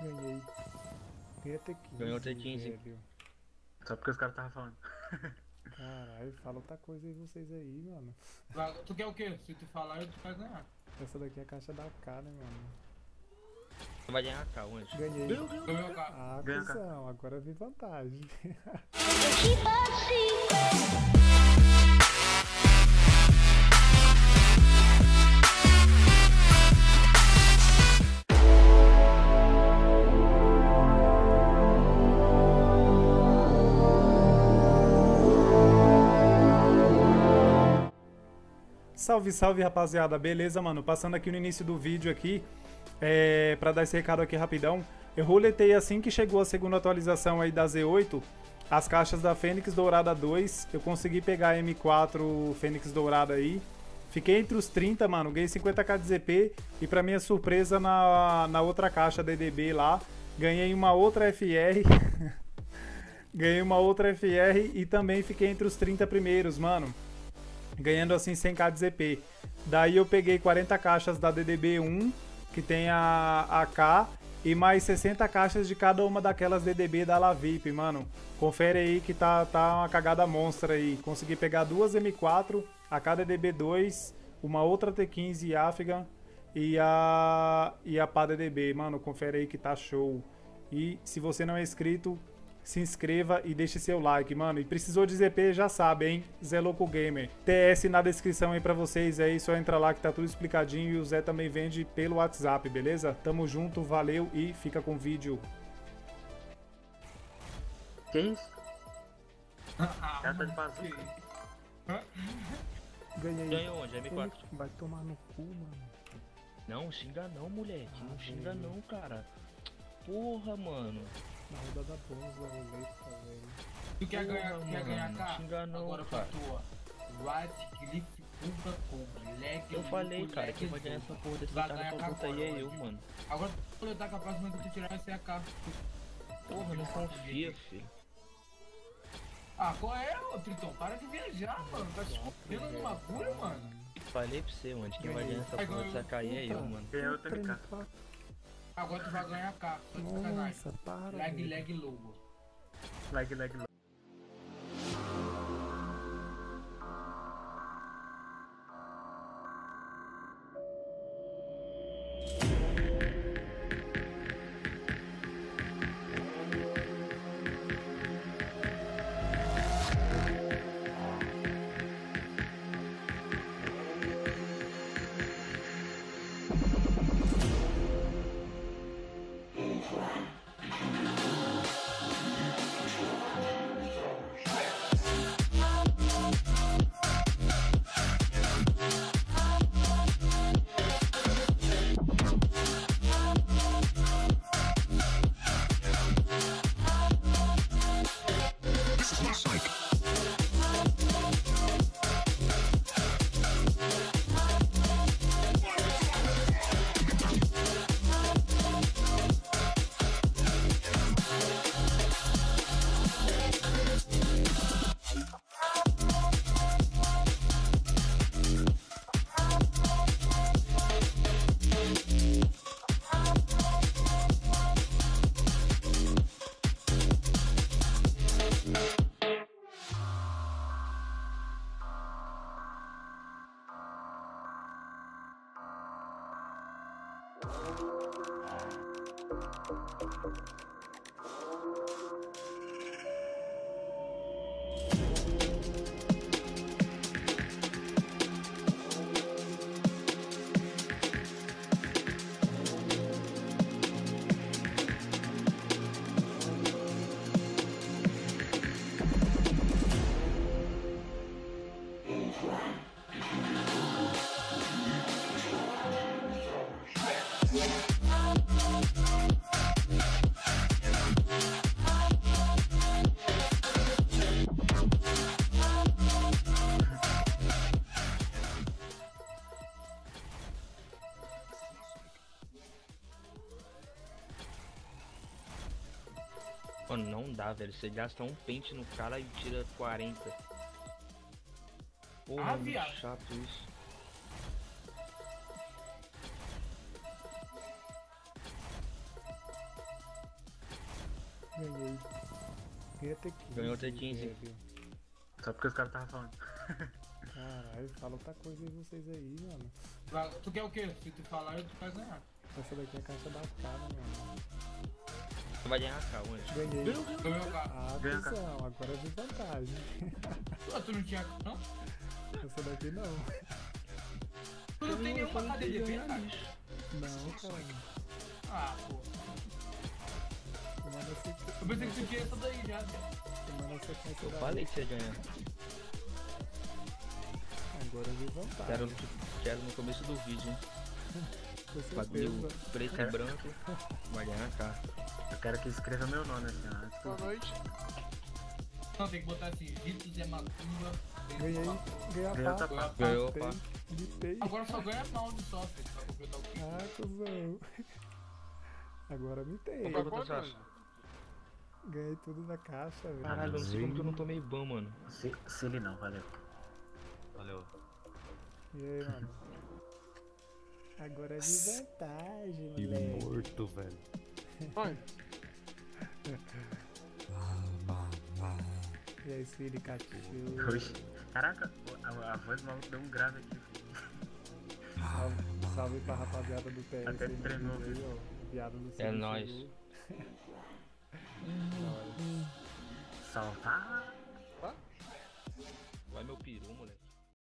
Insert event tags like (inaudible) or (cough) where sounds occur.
Ganhei. Ganhei T15. Ganhou T15. velho. Só porque os caras estavam falando. Caralho, fala outra coisa aí vocês aí, mano. Tu quer o quê? Se tu falar, eu tu vai ganhar. Essa daqui é a caixa da K, né, mano? Você vai ganhar cá, onde? Ganhei. Ganhou, cara. Ah, Ganha, cara. cuzão, agora vi vantagem. (laughs) Salve, salve, rapaziada. Beleza, mano? Passando aqui no início do vídeo aqui, é, para dar esse recado aqui rapidão. Eu roletei assim que chegou a segunda atualização aí da Z8, as caixas da Fênix Dourada 2. Eu consegui pegar a M4 Fênix Dourada aí. Fiquei entre os 30, mano. Ganhei 50k de ZP. E pra minha surpresa, na, na outra caixa da EDB lá, ganhei uma outra FR. (laughs) ganhei uma outra FR e também fiquei entre os 30 primeiros, mano ganhando assim 100k de ZP. Daí eu peguei 40 caixas da DDB1, que tem a AK, e mais 60 caixas de cada uma daquelas DDB da Lavip, mano. Confere aí que tá, tá uma cagada monstra aí. Consegui pegar duas M4, a cada DDB2, uma outra T15 Afghan e a, e a PA DDB. Mano, confere aí que tá show. E se você não é inscrito, se inscreva e deixe seu like, mano. E precisou de ZP, já sabe, hein? Zé Louco Gamer. TS na descrição aí pra vocês aí, só entra lá que tá tudo explicadinho. E o Zé também vende pelo WhatsApp, beleza? Tamo junto, valeu e fica com o vídeo. Que isso? Ah, Ela tá de Ganhei. Ganhou onde? M4. Vai tomar no cu, mano. Não, xinga não, moleque. Ah, Não xinga velho. não, cara. Porra, mano. Na rodada bônus da roleta, velho. Tu quer ganhar, quer ganhar cá? xinga não, Agora cara. pontua. Right, Cuba, leg, Eu falei, cara, quem vai ganhar essa porra desse Vai cara ganhar conta aí é eu, mano. Agora tu vai que a próxima que tu tirar vai ser a K. Porra, não confia, filho. Ah, qual é, ô Tritão? Para de viajar, mano. Tá se fudendo no bagulho, mano. Falei pra você, mano. Quem vai ganhar essa porra dessa cair é eu, mano. Ganhou outra MK. Agora tu vai ganhar K. Nossa, para. Leg, velho. leg, logo. Lag, lag, lag. Thank you. Mano, não dá, velho. Você gasta um pente no cara e tira 40. Porra, Ah, viado. chato isso. Ganhei. Ganhei até 15. Ganhou até 15. velho. Só porque os caras estavam falando. Caralho, fala outra coisa aí vocês aí, mano. Tu quer o quê? Se tu falar, tu vai ganhar. Essa daqui é a caixa da cara, mano. Você vai ganhar cá, onde? Ganhei. Ganhou carro. Ah, atenção, agora é desvantagem. (laughs) Ah, tu não tinha não? Essa daqui não. Tu não tem nenhuma cadeia de venda? Não, cara. Ah, pô. Semana sequência. Eu pensei que tu tinha essa daí já. Semana sequência Eu falei que você ia ganhar. Agora é desvantagem. Quero, no- quero no começo do vídeo, hein? (laughs) Certeza. preto e branco. Vai ganhar cá. Eu quero que escreva meu nome assim, ó. Boa noite. Não, tem que botar assim, Vitor Zé Macumba. Ganhei, ganhei a pá. Ganhou, pá. Agora só ganha mouse só, filho, pra completar o kit. Ah, cuzão. (laughs) Agora mitei. Comprar Quanto quanto, você acha? mano? Ganhei tudo da caixa, velho. Caralho, eu não sei como que eu não tomei ban, mano. Se, se ele não, valeu. Valeu. E aí, mano? Agora é desvantagem, moleque. morto, velho. Oi. E aí, Siri, Cachu. Oxi. Caraca, a, a voz do maluco deu um grave aqui. Salve, salve pra rapaziada do PS. Até aí, ó. Viado do É nóis. (laughs) Salvar. Vai meu peru, moleque.